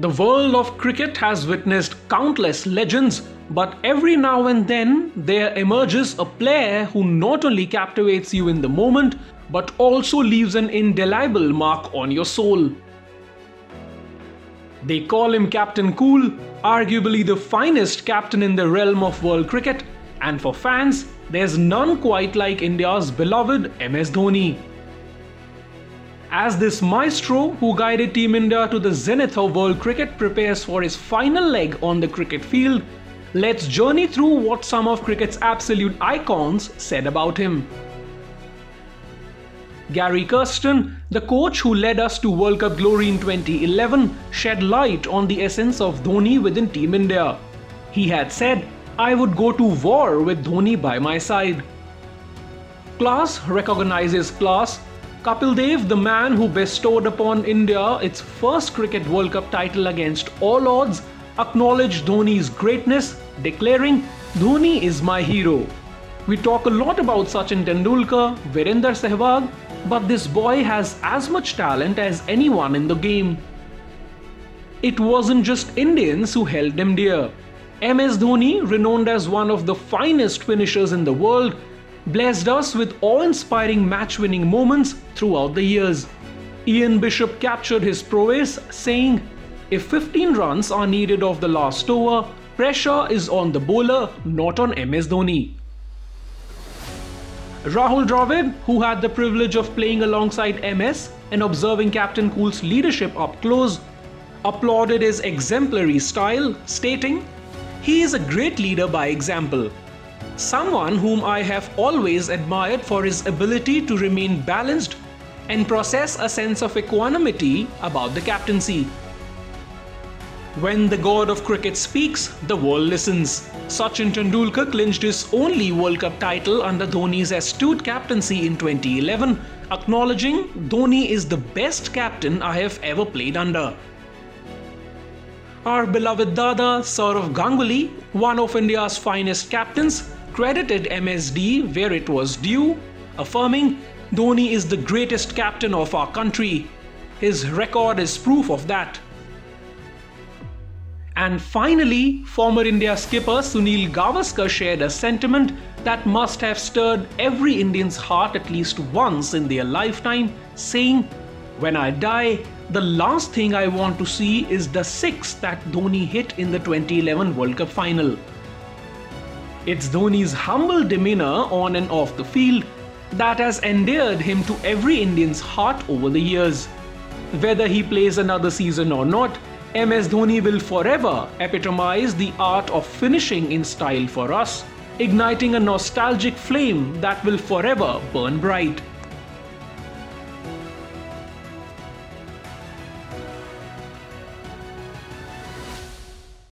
The world of cricket has witnessed countless legends, but every now and then there emerges a player who not only captivates you in the moment but also leaves an indelible mark on your soul. They call him Captain Cool, arguably the finest captain in the realm of world cricket, and for fans, there's none quite like India's beloved MS Dhoni. As this maestro who guided Team India to the zenith of world cricket prepares for his final leg on the cricket field, let's journey through what some of cricket's absolute icons said about him. Gary Kirsten, the coach who led us to World Cup glory in 2011, shed light on the essence of Dhoni within Team India. He had said, I would go to war with Dhoni by my side. Class recognizes class Kapil Dev, the man who bestowed upon India its first Cricket World Cup title against all odds, acknowledged Dhoni's greatness, declaring, Dhoni is my hero. We talk a lot about Sachin Tendulkar, Virender Sehwag, but this boy has as much talent as anyone in the game. It wasn't just Indians who held him dear. MS Dhoni, renowned as one of the finest finishers in the world, blessed us with awe inspiring match winning moments throughout the years. Ian Bishop captured his prowess, saying, If 15 runs are needed of the last over, pressure is on the bowler, not on MS Dhoni. Rahul Dravid, who had the privilege of playing alongside MS and observing Captain Cool's leadership up close, applauded his exemplary style, stating, He is a great leader by example someone whom I have always admired for his ability to remain balanced and possess a sense of equanimity about the captaincy. When the god of cricket speaks, the world listens. Sachin Tendulkar clinched his only World Cup title under Dhoni's astute captaincy in 2011, acknowledging Dhoni is the best captain I have ever played under. Our beloved Dada, Sourav Ganguly, one of India's finest captains, credited MSD where it was due, affirming Dhoni is the greatest captain of our country. His record is proof of that. And finally, former India skipper Sunil Gavaskar shared a sentiment that must have stirred every Indian's heart at least once in their lifetime, saying, When I die, the last thing I want to see is the six that Dhoni hit in the 2011 World Cup final. It's Dhoni's humble demeanour on and off the field that has endeared him to every Indian's heart over the years. Whether he plays another season or not, MS Dhoni will forever epitomize the art of finishing in style for us, igniting a nostalgic flame that will forever burn bright.